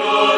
Lord.